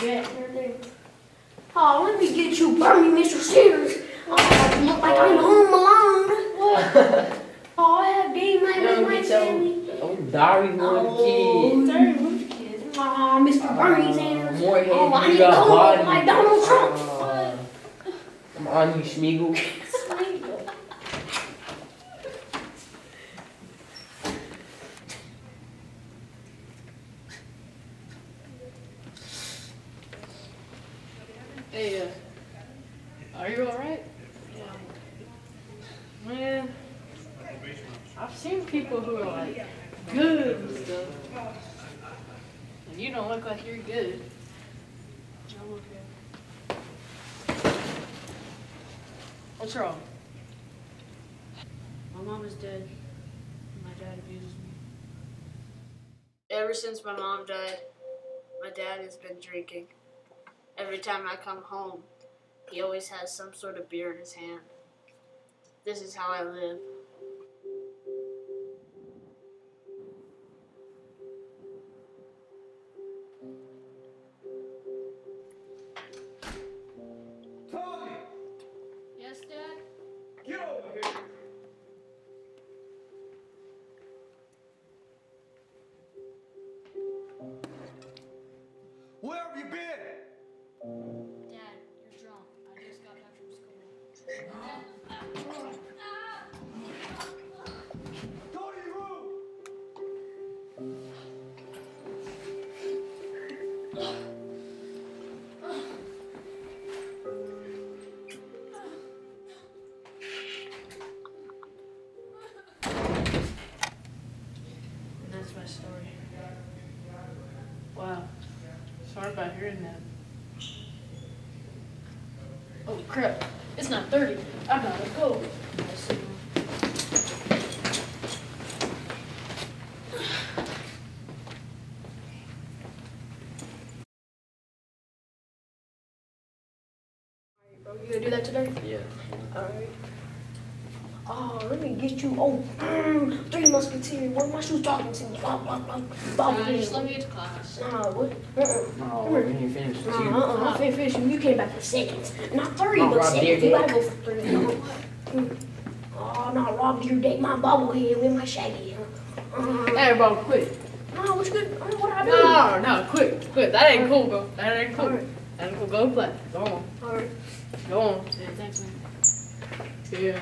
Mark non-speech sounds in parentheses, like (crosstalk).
jet and everything. Oh, let me get you, Bernie, Mr. Sanders. Oh, look like I'm home alone. What? (laughs) Oh, I have game night with my family. oh, Dari with the Oh, kids. sorry, with the kids. Oh, Mr. Bernie Sanders. Oh, I need to got go like Donald Trump. Uh, on, you Schmiegel. (laughs) Hey, uh, are you alright? Yeah. Man, I've seen people who are like good and stuff. And you don't look like you're good. I'm okay. What's wrong? My mom is dead. My dad abuses me. Ever since my mom died, my dad has been drinking. Every time I come home, he always has some sort of beer in his hand. This is how I live. Wow. Sorry about hearing that. Oh crap. It's not 30. I gotta go. Bro, you gonna do that today? Yeah. Alright. Oh, let me get you. Oh, mm, three musketeers. Where my shoes talking to me? Blah, blah, blah, blah, Uh, blah. just let me get to class. Nah, what? Uh-uh. No, we ain't finished with Nah, you. uh-uh. I'm finna finish. You came back for seconds. Not three, Nah, but Rob seconds. You gotta go for three. No. (laughs) Mm. Oh, no, Rob Deere date my bobblehead with my shaggy. Uh, Hey, bro, quit. no, what's good? Oh, what I do? No, no, quit, quit. That ain't cool, bro. That ain't cool. Alright. That ain't cool. Go play. Go on. Alright. Go on. Yeah, thanks, man. Yeah.